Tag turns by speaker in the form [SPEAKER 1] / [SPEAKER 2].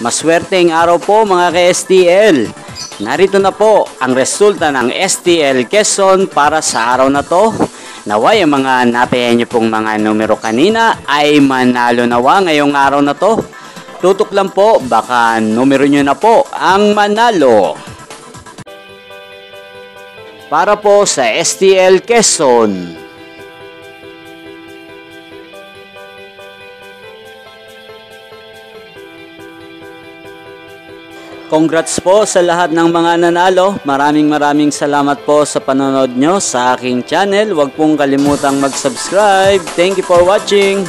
[SPEAKER 1] Maswerteng araw po mga ka-STL. Narito na po ang resulta ng STL Quezon para sa araw na to. Naway ang mga napayan niyo pong mga numero kanina ay manalo nawa ngayong araw na to. Tutok lang po, baka numero nyo na po ang manalo. Para po sa STL Quezon. Congrats po sa lahat ng mga nanalo. Maraming maraming salamat po sa panonood nyo sa aking channel. Huwag pong kalimutang mag-subscribe. Thank you for watching.